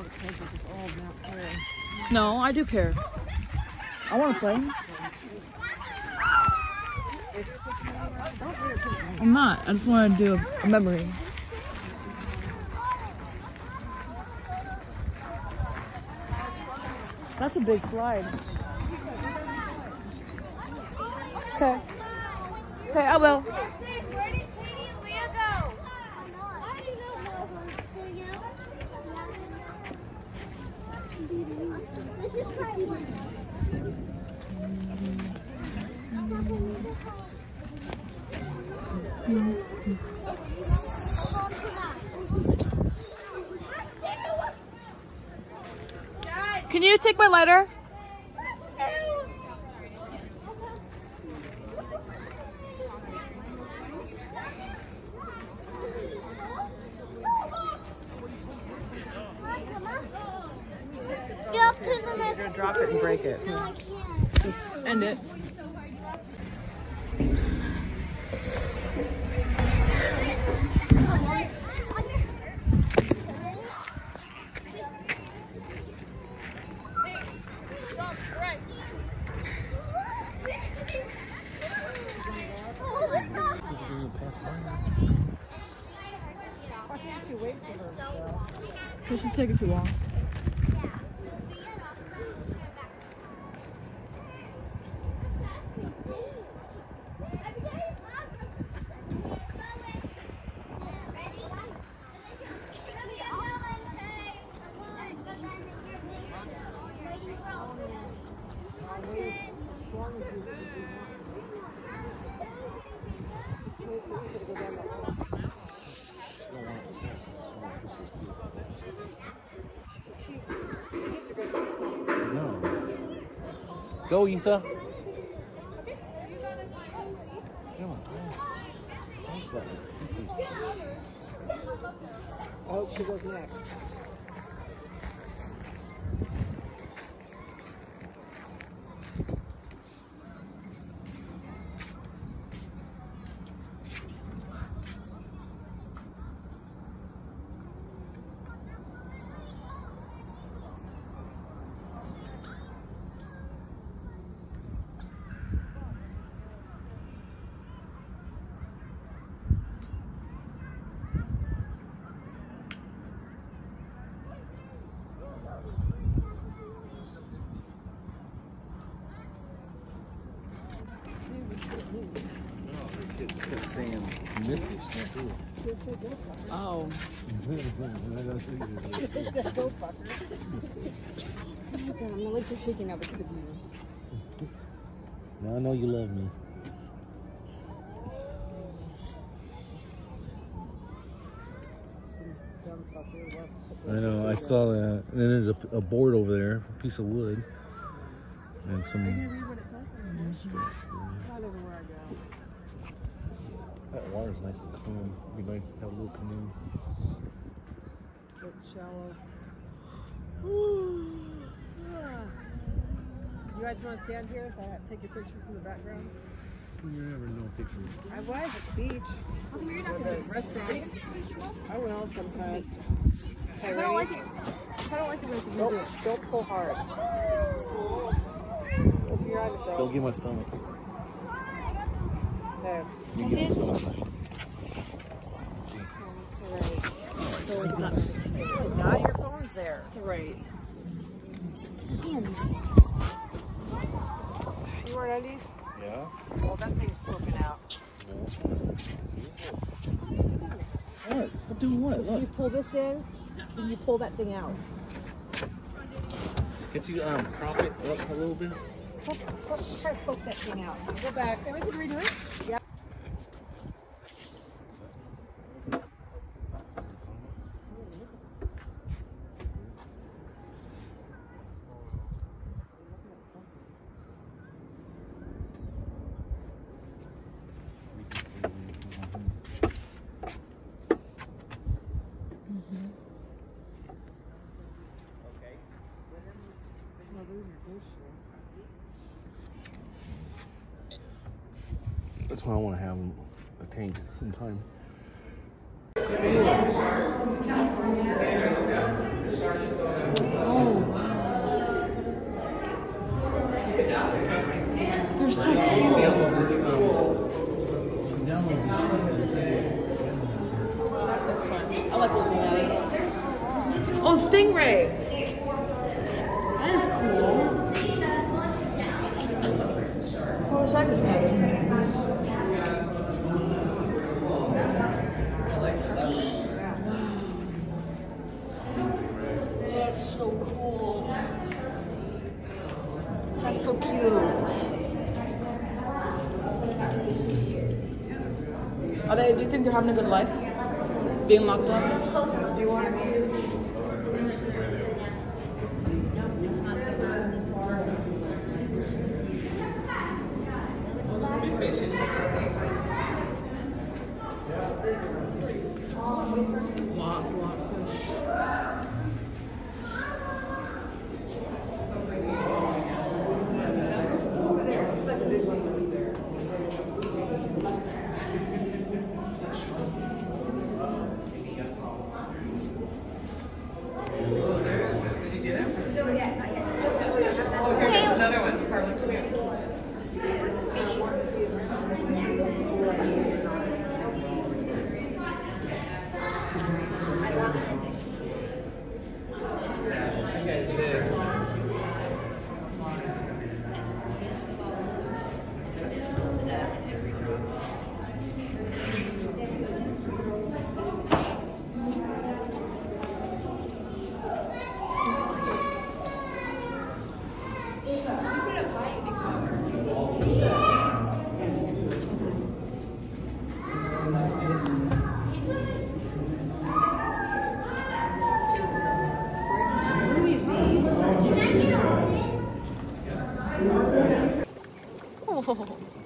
all the kids are just. No, I do care. I want to play. I'm not. I just want to do a memory. That's a big slide. Okay. Okay, I will. Where did Katie and Leah go? Let's just try one. Can you take my lighter? Drop it and break it. No, I. End it. Because she's taking too long. Go, Etha. Come on. I was about to. I hope she goes next. Can't do it. Oh. This. Go fucker. My legs are shaking now because of you. Now I know you love me. I know. I saw that. And then there's a, a board over there, a piece of wood, and some. read what it says in It's not everywhere I go. That water's nice and calm. It'd be nice to have a little canoe. It's shallow. You guys want to stand here so I have to take a picture from the background? You never know pictures. I was at the beach. Or the restaurants. I will sometime. Okay, I don't like it. I don't like it when it's a video. Don't, don't pull hard. Open your eye, Michelle. Don't get my stomach. There. You get my. See. That's all right. So it's not. Now your phone's there. It's alright. You wearing undies? Yeah. Well, that thing's poking out. What? Stop doing what? So you pull this in, and you pull that thing out. Could you um crop it up a little bit? Poke, poke, try to poke that thing out. Go back. Can we redo it? That's why I want to have them tank sometime. Oh, oh stingray! Are they? Do you think they're having a good life? Being locked up? Do you want to be? ハハハハ。